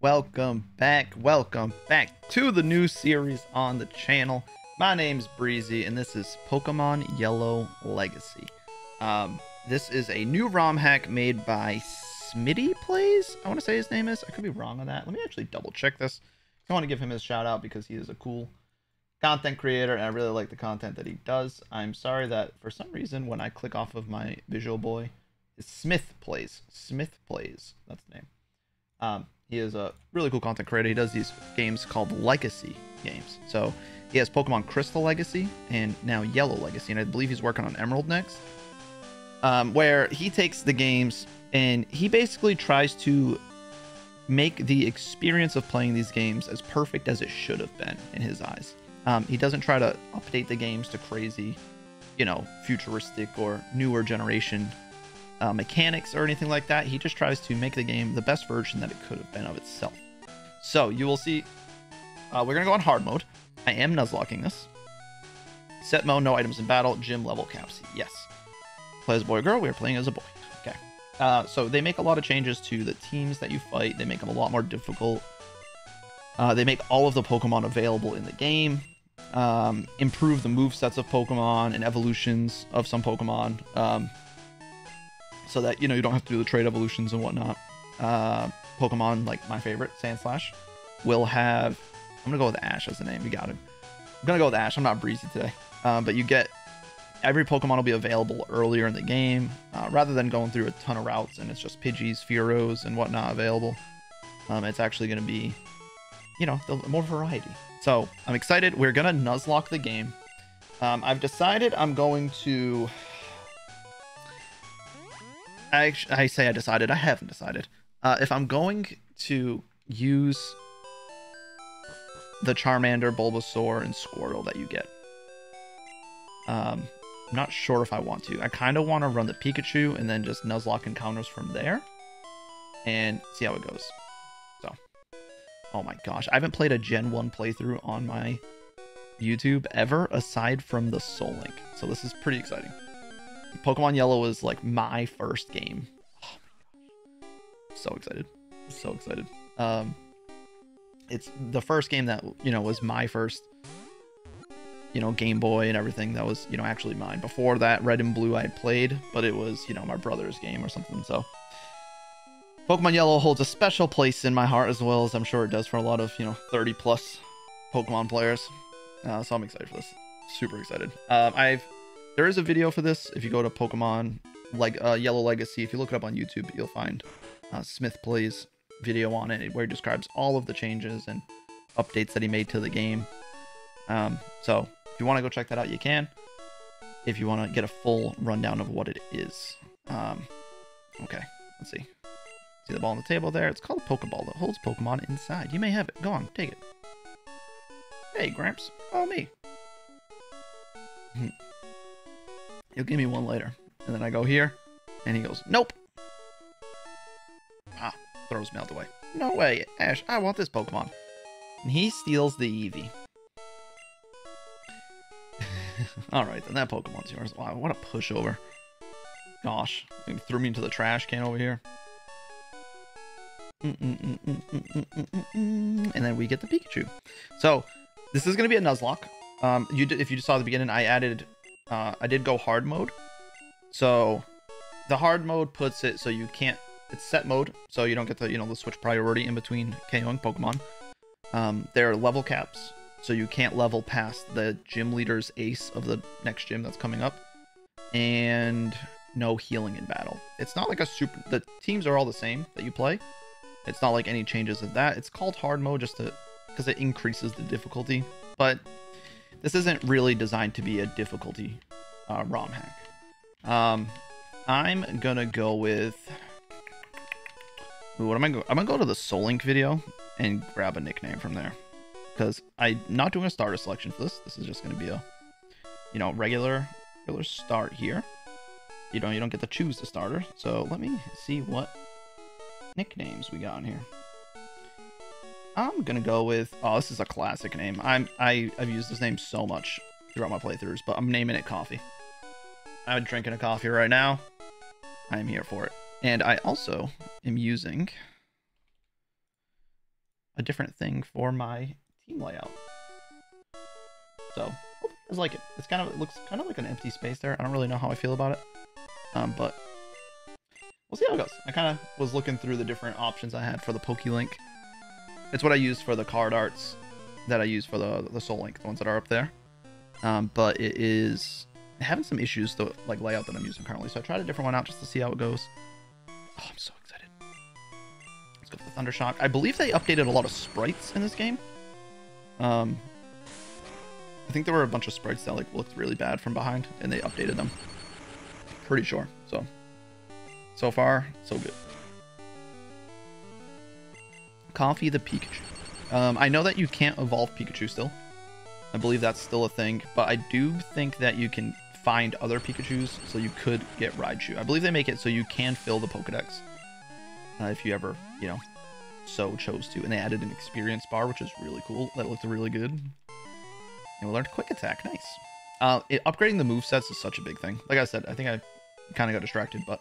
welcome back, welcome back to the new series on the channel. My name's Breezy, and this is Pokemon Yellow Legacy. Um, this is a new ROM hack made by Smitty Plays. I want to say his name is. I could be wrong on that. Let me actually double check this. I want to give him his shout out because he is a cool content creator, and I really like the content that he does. I'm sorry that for some reason when I click off of my Visual Boy, Smith Plays. Smith Plays. That's the name. Um, he is a really cool content creator. He does these games called Legacy games. So he has Pokemon Crystal Legacy and now Yellow Legacy, and I believe he's working on Emerald next. Um, where he takes the games and he basically tries to make the experience of playing these games as perfect as it should have been in his eyes. Um, he doesn't try to update the games to crazy, you know, futuristic or newer generation uh, mechanics or anything like that. He just tries to make the game the best version that it could have been of itself. So you will see, uh, we're going to go on hard mode. I am nuzlocking this. Set mode, no items in battle, gym level caps. Yes. Play as a boy or girl, we are playing as a boy. Okay. Uh, so they make a lot of changes to the teams that you fight. They make them a lot more difficult. Uh, they make all of the Pokemon available in the game. Um, improve the move sets of Pokemon and evolutions of some Pokemon. Um, so that you know you don't have to do the trade evolutions and whatnot. Uh, Pokemon like my favorite, Sandslash, will have. I'm gonna go with Ash as the name. You got him. I'm gonna go with Ash. I'm not breezy today, uh, but you get every Pokemon will be available earlier in the game uh, rather than going through a ton of routes and it's just Pidgeys, Fearows, and whatnot available. Um, it's actually gonna be, you know, more variety. So I'm excited. We're gonna Nuzlocke the game. Um, I've decided I'm going to I, I say I decided. I haven't decided. Uh, if I'm going to use the Charmander, Bulbasaur, and Squirtle that you get. Um, I'm not sure if I want to. I kind of want to run the Pikachu and then just Nuzlocke encounters from there and see how it goes. So, oh my gosh, I haven't played a Gen 1 playthrough on my YouTube ever aside from the Soul Link. So this is pretty exciting. Pokemon Yellow was like my first game. Oh my. So excited. So excited. Um it's the first game that, you know, was my first you know, Game Boy and everything that was, you know, actually mine. Before that, Red and Blue I had played, but it was, you know, my brother's game or something. So Pokemon Yellow holds a special place in my heart as well as I'm sure it does for a lot of, you know, 30 plus Pokemon players. Uh, so I'm excited for this. Super excited. Um, I've there is a video for this. If you go to Pokemon like uh, Yellow Legacy, if you look it up on YouTube, you'll find uh, Smith plays video on it where he describes all of the changes and updates that he made to the game. Um, so if you want to go check that out, you can. If you want to get a full rundown of what it is. Um, okay, let's see. See the ball on the table there? It's called a Pokeball that holds Pokemon inside. You may have it. Go on, take it. Hey, Gramps. Follow me. He'll give me one later. And then I go here, and he goes, nope. Ah, throws me out the way. No way, Ash, I want this Pokemon. And he steals the Eevee. Alright, then that Pokemon's yours. Wow, what a pushover. Gosh, he threw me into the trash can over here. And then we get the Pikachu. So, this is going to be a Nuzlocke. Um, you if you saw the beginning, I added uh, I did go hard mode. So the hard mode puts it so you can't, it's set mode, so you don't get the, you know, the switch priority in between KOing Pokemon. Um, there are level caps, so you can't level past the gym leader's ace of the next gym that's coming up. And no healing in battle. It's not like a super, the teams are all the same that you play. It's not like any changes of that. It's called hard mode just to, because it increases the difficulty. But this isn't really designed to be a difficulty uh, ROM hack. Um, I'm gonna go with. What am I going? I'm gonna go to the Soul Link video and grab a nickname from there, because I'm not doing a starter selection for this. This is just gonna be a, you know, regular regular start here. You know, you don't get to choose the starter. So let me see what nicknames we got in here. I'm gonna go with. Oh, this is a classic name. I'm I I've used this name so much throughout my playthroughs, but I'm naming it Coffee. I'm drinking a coffee right now. I am here for it, and I also am using a different thing for my team layout. So, I like it. It's kind of, it looks kind of like an empty space there. I don't really know how I feel about it. Um, but we'll see how it goes. I kind of was looking through the different options I had for the PokeLink. It's what I used for the card arts that I use for the, the Soul Link, the ones that are up there. Um, but it is having some issues, the like layout that I'm using currently. So I tried a different one out just to see how it goes. Oh, I'm so excited. Let's go for the Thunder Shock. I believe they updated a lot of sprites in this game. Um, I think there were a bunch of sprites that like looked really bad from behind, and they updated them. Pretty sure. So, so far, so good. Coffee the Pikachu. Um, I know that you can't evolve Pikachu still. I believe that's still a thing, but I do think that you can find other Pikachus, so you could get Raichu. I believe they make it so you can fill the Pokedex uh, if you ever, you know, so chose to. And they added an experience bar, which is really cool. That looked really good. And we learned Quick Attack. Nice. Uh, it, upgrading the move sets is such a big thing. Like I said, I think I kind of got distracted, but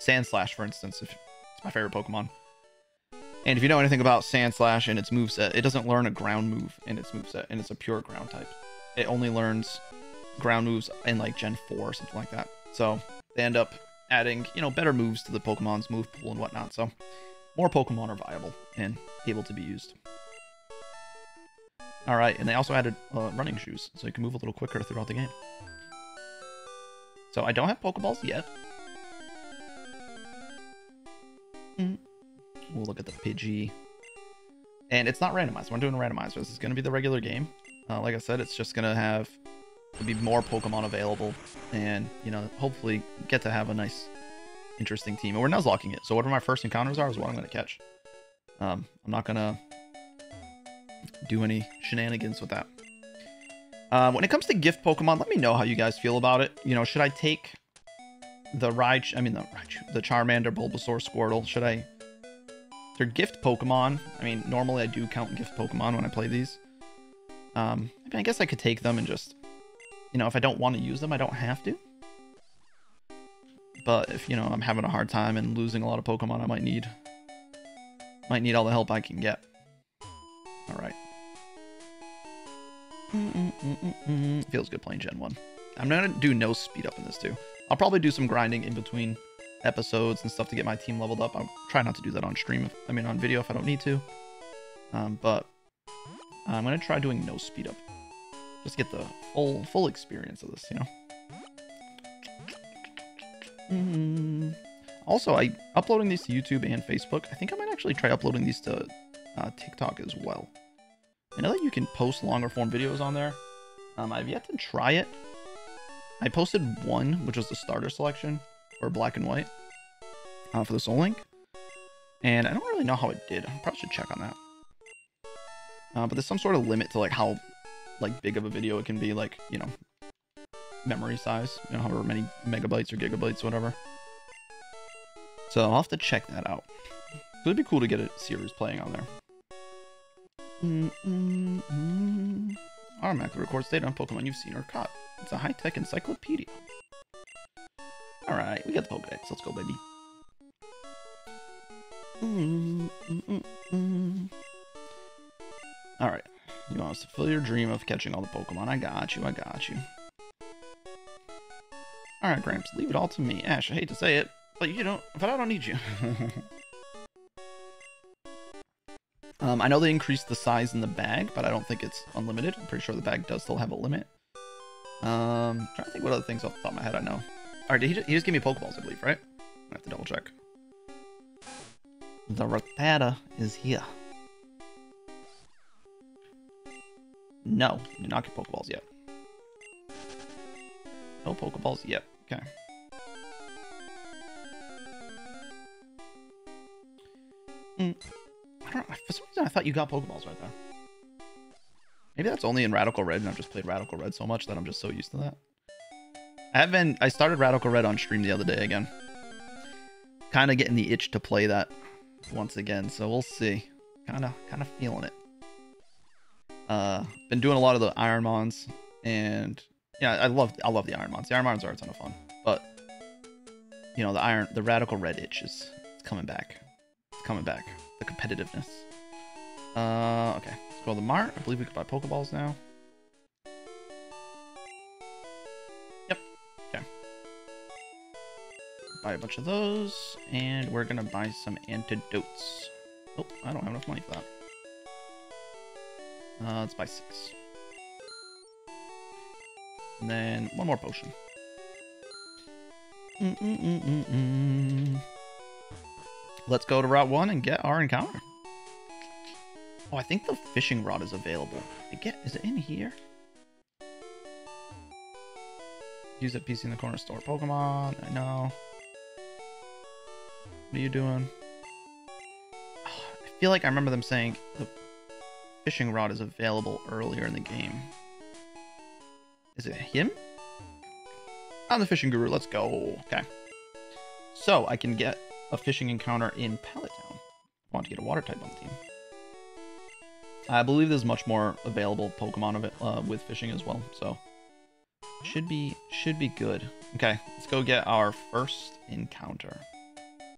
Sandslash, for instance, if it's my favorite Pokemon. And if you know anything about Sandslash and its moveset, it doesn't learn a ground move in its moveset, and it's a pure ground type. It only learns ground moves in like Gen 4 or something like that. So they end up adding, you know, better moves to the Pokemon's move pool and whatnot. So more Pokemon are viable and able to be used. All right, and they also added uh, running shoes, so you can move a little quicker throughout the game. So I don't have Pokeballs yet. Mm. We'll look at the Pidgey. And it's not randomized. We're doing a randomizer. This is going to be the regular game. Uh, like I said, it's just going to have be more Pokemon available and, you know, hopefully get to have a nice, interesting team. And we're Nuzlocking it. So whatever my first encounters are is what I'm going to catch. Um, I'm not going to do any shenanigans with that. Uh, when it comes to gift Pokemon, let me know how you guys feel about it. You know, should I take the Raichu, I mean the Raichu, the Charmander, Bulbasaur, Squirtle? Should I they're gift Pokemon. I mean, normally I do count gift Pokemon when I play these. Um, I, mean, I guess I could take them and just, you know, if I don't want to use them, I don't have to. But if, you know, I'm having a hard time and losing a lot of Pokemon, I might need, might need all the help I can get. All right. Mm -mm -mm Feels good playing Gen 1. I'm going to do no speed up in this too. I'll probably do some grinding in between episodes and stuff to get my team leveled up. I'll try not to do that on stream, if, I mean on video if I don't need to. Um, but I'm going to try doing no speed up. Just get the full full experience of this, you know? Mm. Also, I uploading these to YouTube and Facebook. I think I might actually try uploading these to uh, TikTok as well. I know that you can post longer form videos on there. Um, I've yet to try it. I posted one, which was the starter selection, or black and white uh, for the Soul Link. And I don't really know how it did. I probably should check on that. Uh, but there's some sort of limit to like how like big of a video it can be, like, you know, memory size, you know, however many megabytes or gigabytes, whatever. So I'll have to check that out. So It'd be cool to get a series playing on there. Mm -mm -mm. Armac records data on Pokemon you've seen or caught. It's a high-tech encyclopedia. Alright, we got the Pokedex. Let's go, baby. Mm, mm, mm, Alright. You want us to fulfill your dream of catching all the Pokemon. I got you, I got you. Alright, Gramps, leave it all to me. Ash, I hate to say it, but you don't but I don't need you. um, I know they increased the size in the bag, but I don't think it's unlimited. I'm pretty sure the bag does still have a limit. Um, trying to think what other things off the top of my head I know. Alright, did he, just, he just gave me Pokeballs, I believe, right? I have to double check. The Rattata is here. No, did not get Pokeballs yet. No Pokeballs yet. Okay. Mm. I don't know. For some reason, I thought you got Pokeballs right there. Maybe that's only in Radical Red, and I've just played Radical Red so much that I'm just so used to that. I have been. I started Radical Red on stream the other day again. Kind of getting the itch to play that once again, so we'll see. Kind of, kind of feeling it. Uh, been doing a lot of the Ironmons, and yeah, I love, I love the Ironmons. The Ironmons are a ton of fun, but you know, the Iron, the Radical Red itch is coming back. It's coming back. The competitiveness. Uh, okay. Let's go to the mart. I believe we can buy Pokeballs now. Buy a bunch of those, and we're gonna buy some antidotes. Oh, I don't have enough money for that. Uh, let's buy six. And then one more potion. Mm -mm -mm Let's go to Route 1 and get our encounter. Oh, I think the fishing rod is available. I get, is it in here? Use that PC in the corner store. Pokemon, I know. What are you doing? Oh, I feel like I remember them saying the fishing rod is available earlier in the game. Is it him? I'm the fishing guru. Let's go. Okay. So I can get a fishing encounter in Pallet Town. Want to get a water type on the team. I believe there's much more available Pokemon of it uh, with fishing as well, so should be should be good. Okay, let's go get our first encounter.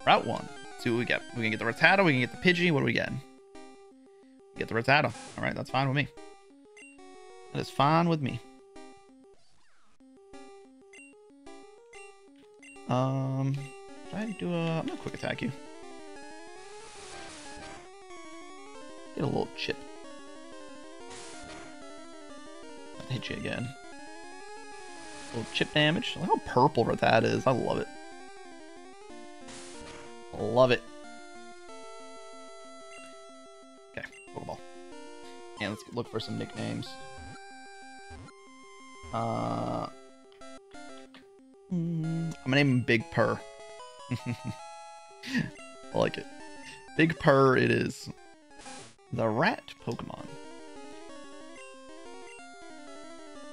Route one. Let's see what we get. We can get the Rattata, we can get the Pidgey. What are we? We get the Rattata. All right, that's fine with me. That is fine with me. Um, and do a. I'm gonna quick attack you. Get a little chip. I'll hit you again. A little chip damage. Look how purple that is. I love it. Love it. Okay, Pokeball. And let's look for some nicknames. Uh, I'm gonna name him Big Purr. I like it. Big Purr it is. The rat Pokemon.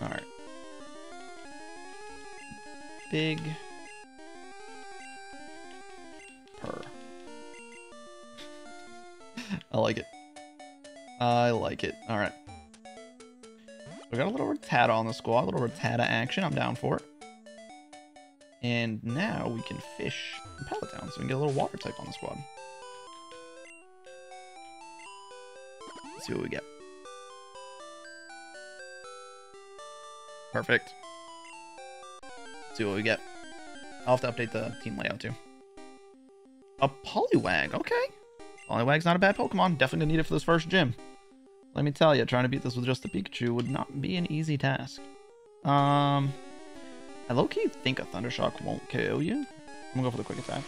Alright. Big I like it. I like it. Alright. We got a little Rattata on the squad, a little Rattata action. I'm down for it. And now we can fish in Pallet Town, so we can get a little water type on the squad. Let's see what we get. Perfect. Let's see what we get. I'll have to update the team layout too. A Poliwag, okay. Poliwag's not a bad Pokemon. Definitely need it for this first gym. Let me tell you, trying to beat this with just a Pikachu would not be an easy task. Um, I low-key think a Thundershock won't KO you. I'm gonna go for the quick attack.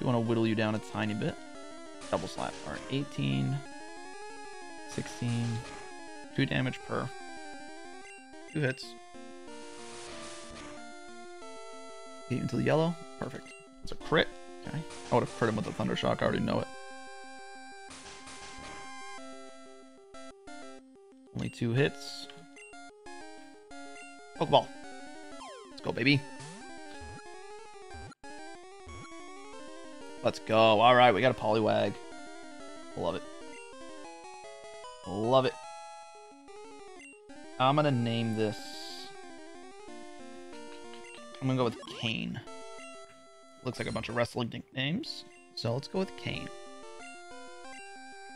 You want to whittle you down a tiny bit. Double slap. Alright, 18, 16, 2 damage per. Two hits. Get into the yellow. Perfect. It's a crit. Okay. I would have hurt him with a Thunder Shock. I already know it. Only two hits. Pokeball. Let's go, baby. Let's go. All right, we got a Poliwag. Love it. Love it. I'm gonna name this. I'm gonna go with Kane. Looks like a bunch of wrestling nicknames, so let's go with Kane.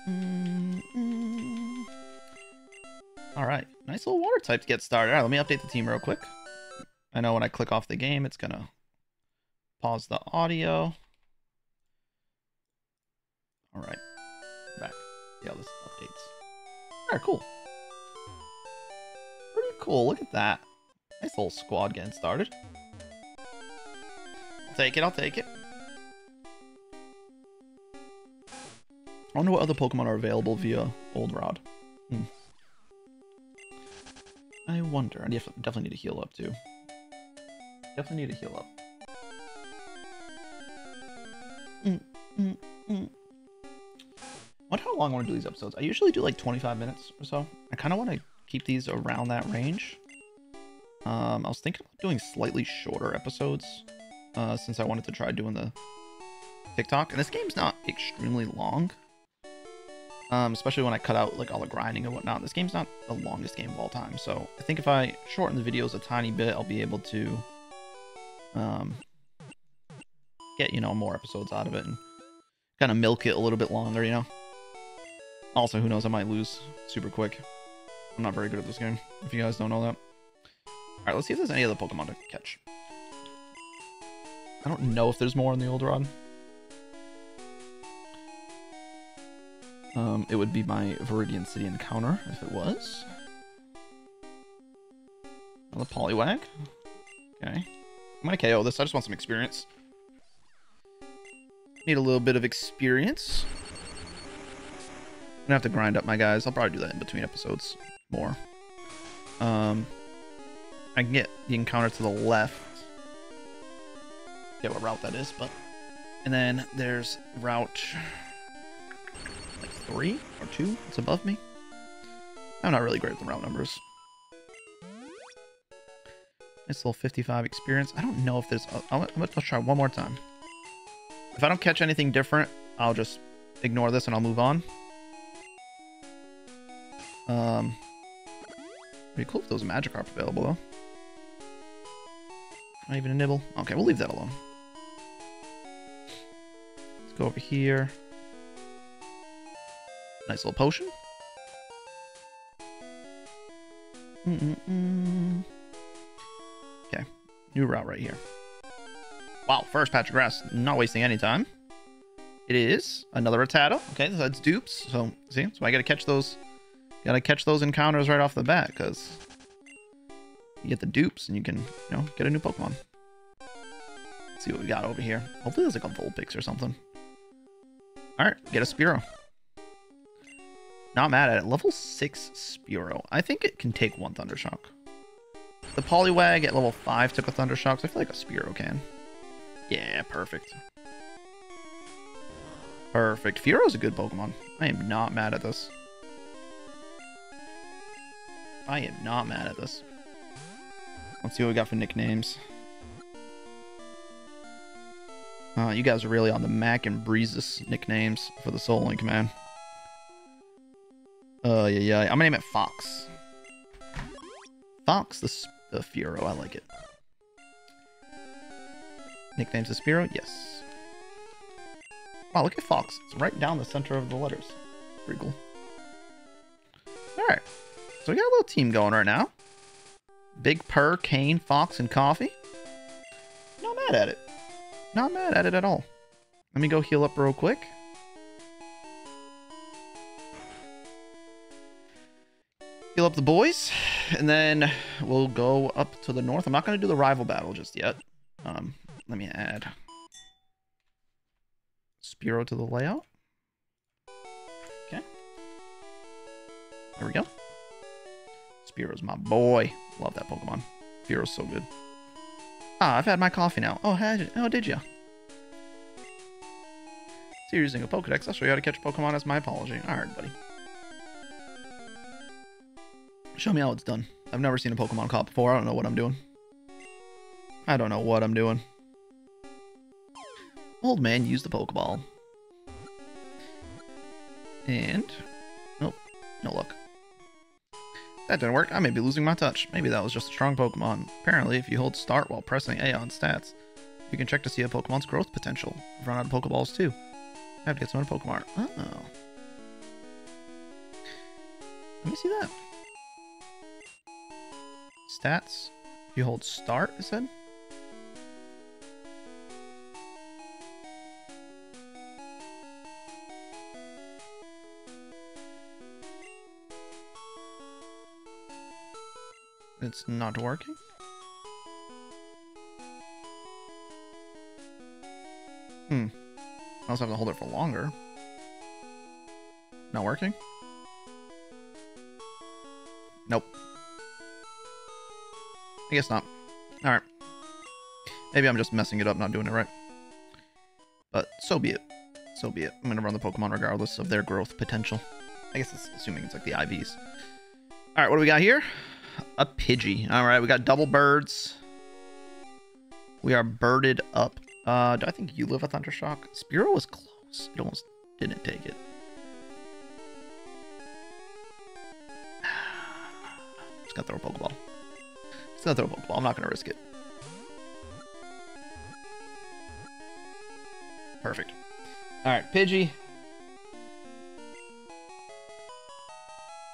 Mm. All right, nice little water type to get started. All right, let me update the team real quick. I know when I click off the game, it's gonna pause the audio. All right, back. Yeah, this updates. All right, cool Pretty cool. Look at that. Nice little squad getting started. Take it. I'll take it. I wonder what other Pokemon are available via Old Rod. Hmm. I wonder. I definitely need to heal up too. Definitely need to heal up. Mm, how long I want to do these episodes. I usually do like 25 minutes or so. I kind of want to keep these around that range. Um, I was thinking about doing slightly shorter episodes, uh, since I wanted to try doing the TikTok. And this game's not extremely long, um, especially when I cut out like all the grinding and whatnot. This game's not the longest game of all time, so I think if I shorten the videos a tiny bit, I'll be able to um, get you know more episodes out of it and kind of milk it a little bit longer, you know. Also, who knows? I might lose super quick. I'm not very good at this game, if you guys don't know that. Alright, let's see if there's any other Pokemon to catch. I don't know if there's more in the old rod. Um, it would be my Viridian City encounter if it was. Another Poliwag. Okay. I'm gonna KO this. I just want some experience. Need a little bit of experience. I'm gonna have to grind up my guys. I'll probably do that in between episodes more. Um, I can get the encounter to the left. Get what route that is, but and then there's route like three or two. It's above me. I'm not really great at the route numbers. Nice little 55 experience. I don't know if there's... I'm going to try one more time. If I don't catch anything different, I'll just ignore this and I'll move on. Um, Pretty cool if there was a magic Magikarp available, though. Not even a nibble. Okay, we'll leave that alone. Go over here. Nice little potion. Mm -mm -mm. Okay, new route right here. Wow, first patch of grass. Not wasting any time. It is another Rattata. Okay, so that's dupes. So, see? So I gotta catch those... Gotta catch those encounters right off the bat, because... You get the dupes, and you can, you know, get a new Pokemon. Let's see what we got over here. Hopefully there's like a Vulpix or something. Alright, get a Spearow. Not mad at it. Level 6 Spearow. I think it can take one Thundershock. The Poliwag at level 5 took a Thundershock, so I feel like a Spearow can. Yeah, perfect. Perfect. Fearow's a good Pokemon. I am not mad at this. I am not mad at this. Let's see what we got for nicknames. Uh, you guys are really on the Mac and Breezes nicknames for the Soul Link, man. Uh, yeah, yeah. I'm gonna name it Fox. Fox the, the Fearow. I like it. Nicknames the Spearow? Yes. Wow, look at Fox. It's right down the center of the letters. Pretty cool. Alright. So we got a little team going right now. Big Purr, Kane, Fox, and Coffee. Not mad at it. Not mad at it at all. Let me go heal up real quick. Heal up the boys, and then we'll go up to the north. I'm not going to do the rival battle just yet. Um, let me add Spearow to the layout. Okay. There we go. Spearow's my boy. Love that Pokemon. Spearow's so good. Ah, I've had my coffee now. Oh, had? Oh, did you? So you're using a Pokedex. I'll show you how to catch Pokemon as my apology. Alright, buddy. Show me how it's done. I've never seen a Pokemon caught before. I don't know what I'm doing. I don't know what I'm doing. Old man used the Pokeball. And... Nope. No luck. That didn't work. I may be losing my touch. Maybe that was just a strong Pokemon. Apparently, if you hold start while pressing A on stats, you can check to see a Pokemon's growth potential. I've run out of Pokeballs too. I have to get some more Pokemon. Oh. Let me see that. Stats. If you hold start, it said? It's not working? Hmm. I also have to hold it for longer. Not working? Nope. I guess not. Alright. Maybe I'm just messing it up, not doing it right. But so be it. So be it. I'm gonna run the Pokemon regardless of their growth potential. I guess it's assuming it's like the IVs. Alright, what do we got here? A Pidgey. All right, we got double birds. We are birded up. Uh, do I think you live a Thundershock? Spearow was close. It almost didn't take it. Just gotta throw a Pokeball. Just gotta throw a Pokeball. I'm not gonna risk it. Perfect. All right, Pidgey.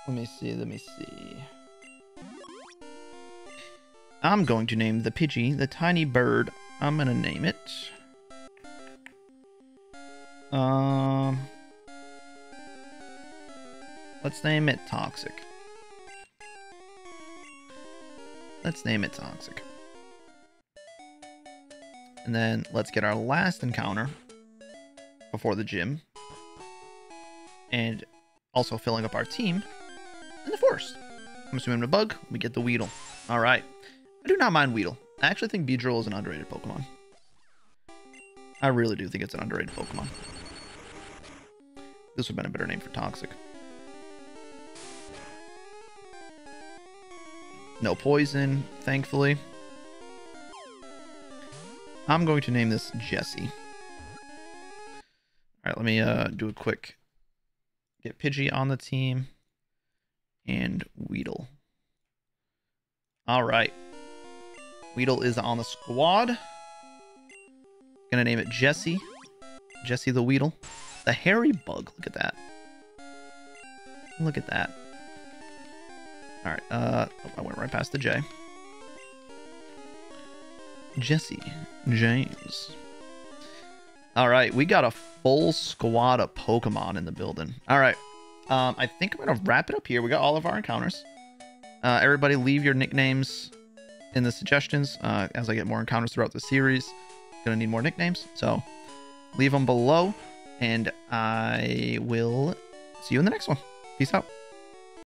Let me see, let me see. I'm going to name the Pidgey, the tiny bird. I'm gonna name it. Um, let's name it Toxic. Let's name it Toxic. And then let's get our last encounter before the gym. And also filling up our team in the forest. I'm assuming a bug, we get the Weedle. Alright. I do not mind Weedle. I actually think Beedrill is an underrated Pokemon. I really do think it's an underrated Pokemon. This would have been a better name for Toxic. No poison, thankfully. I'm going to name this Jesse. Alright, let me uh, do a quick... Get Pidgey on the team. And Weedle. Alright. Weedle is on the squad. Gonna name it Jesse. Jesse the Weedle. The hairy bug. Look at that. Look at that. Alright, uh, oh, I went right past the J. Jesse James. Alright, we got a full squad of Pokemon in the building. Alright, um, I think I'm to wrap it up here. We got all of our encounters. Uh, everybody leave your nicknames in the suggestions uh, as I get more encounters throughout the series. Gonna need more nicknames, so leave them below, and I will see you in the next one. Peace out.